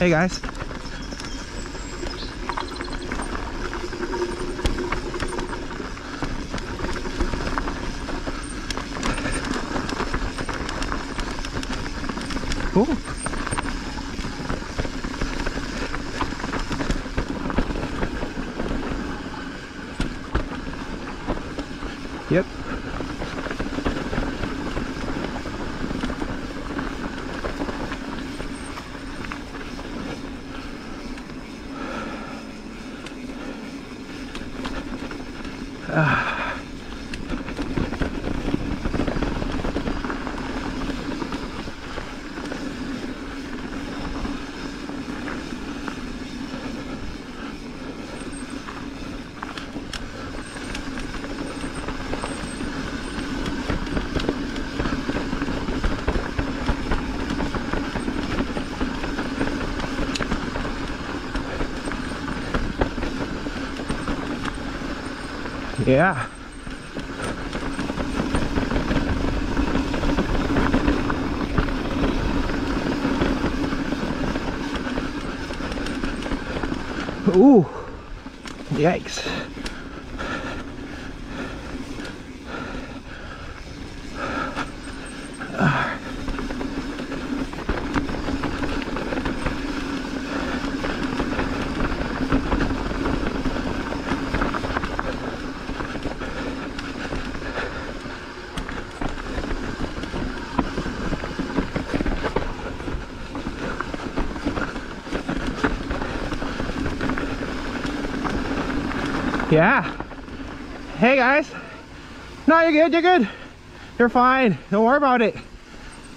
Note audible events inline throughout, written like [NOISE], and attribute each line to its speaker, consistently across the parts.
Speaker 1: Hey guys. Ooh. Yep. Ah. Yeah. Ooh. Yikes. Yeah. Hey guys. No, you're good, you're good. You're fine. Don't worry about it.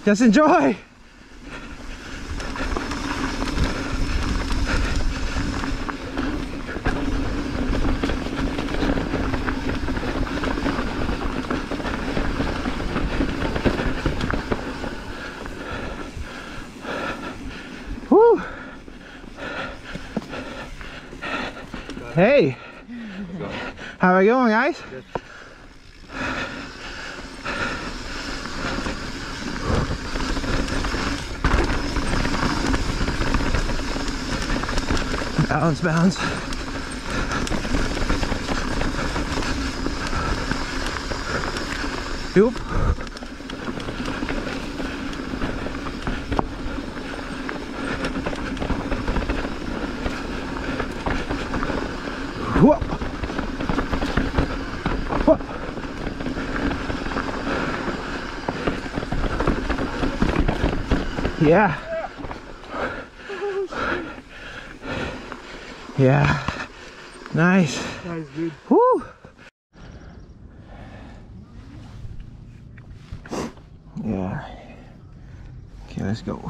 Speaker 1: Just enjoy. Hey. How are you going, guys? Balance, balance. Oop. Whoop. Yeah. Yeah. Nice.
Speaker 2: Nice, dude.
Speaker 1: Woo. Yeah. Okay, let's go.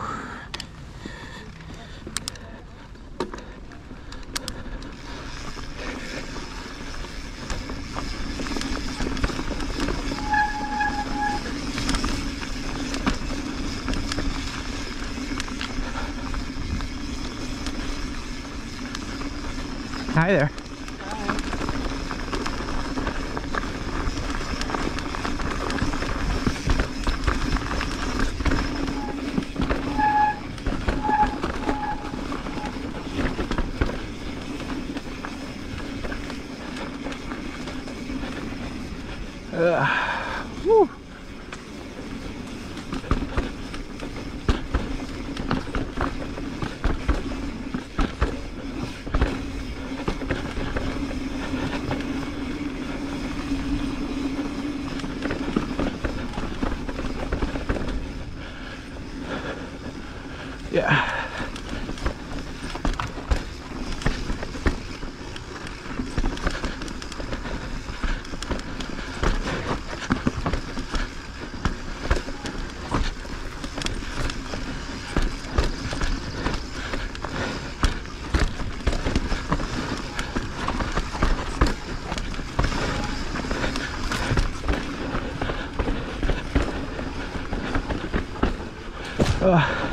Speaker 1: Hi there. Ugh. Woo. Yeah. Ugh.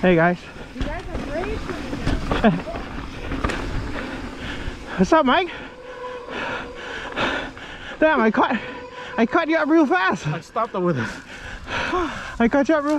Speaker 1: Hey guys.
Speaker 2: You guys [LAUGHS] are great.
Speaker 1: What's up, Mike? Damn, I caught I caught you up real fast.
Speaker 3: I stopped it with it.
Speaker 1: I caught you up real